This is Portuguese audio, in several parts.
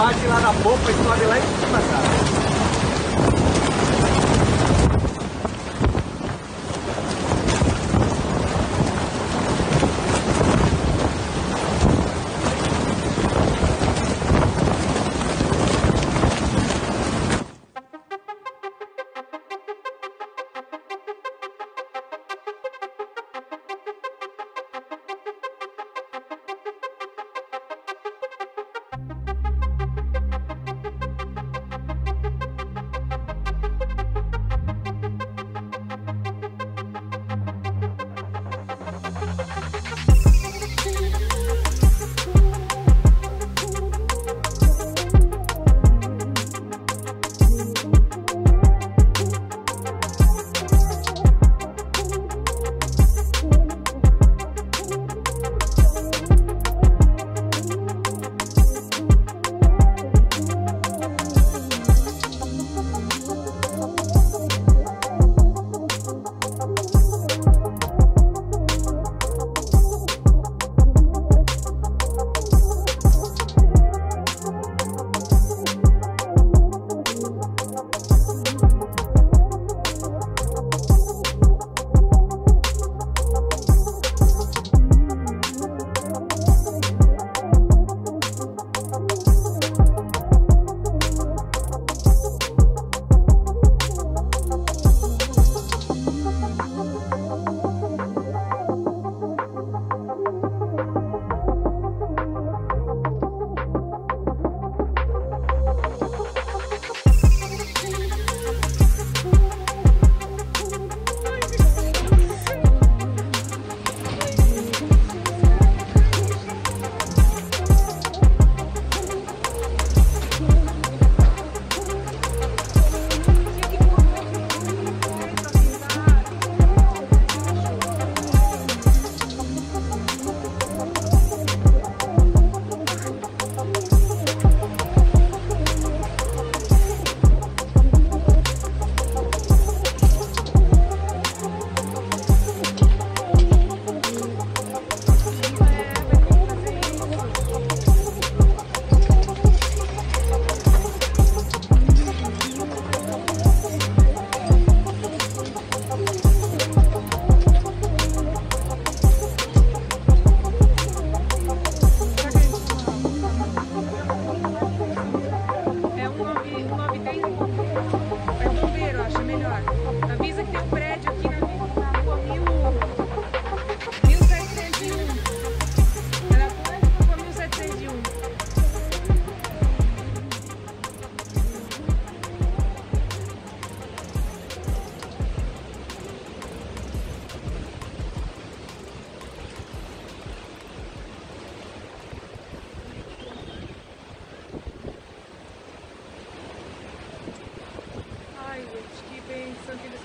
bate lá na boca e sobe lá em cima, cara.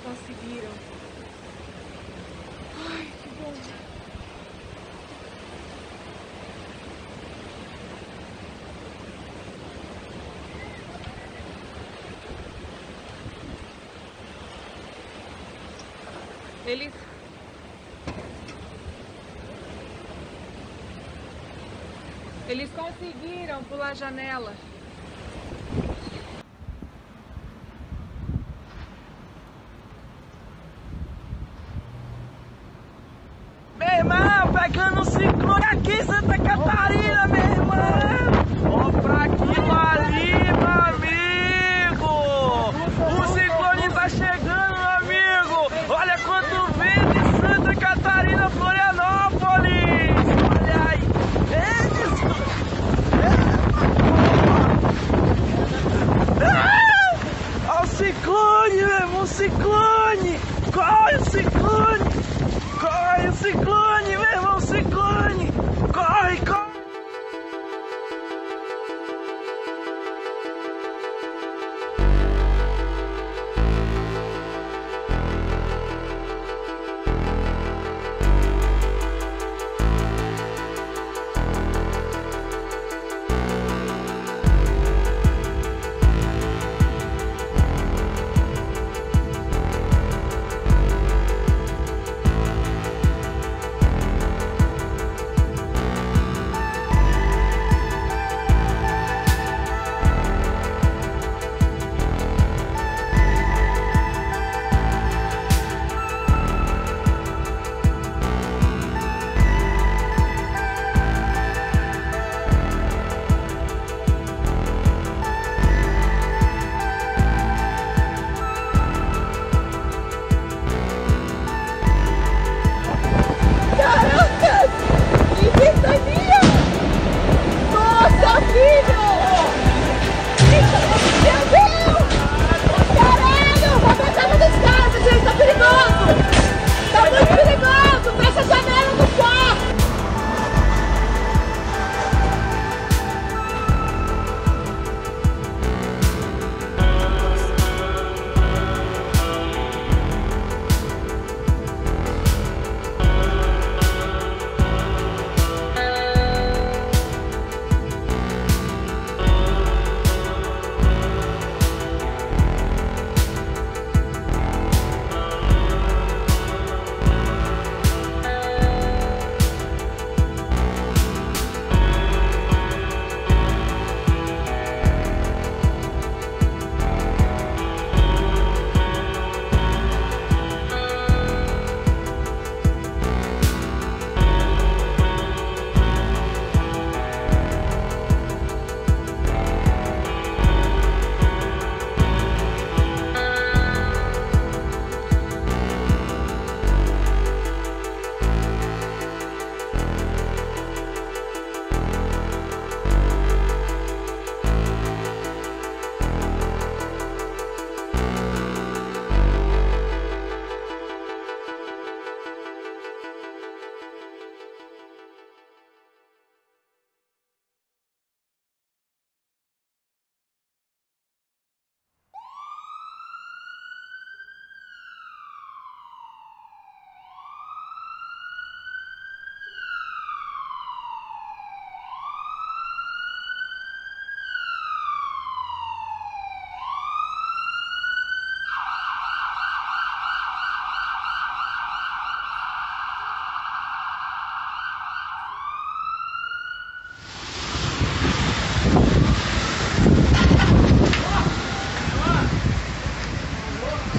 conseguiram. Ai, que bom. Eles Eles conseguiram pular a janela. ciclone, meu irmão, ciclone! Corre, ciclone! Corre, ciclone, meu irmão, ciclone! Corre, corre!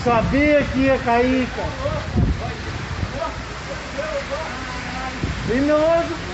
Sabia que ia cair, cara. E não,